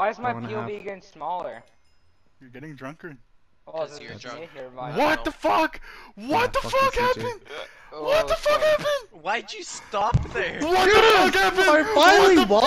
Why is my POV getting smaller? You're getting drunker. Oh, is you're drunk. What the fuck? What the fuck fuck happened? Oh, What the fuck happened? Why'd you stop there? What the fuck happened? I finally What the won!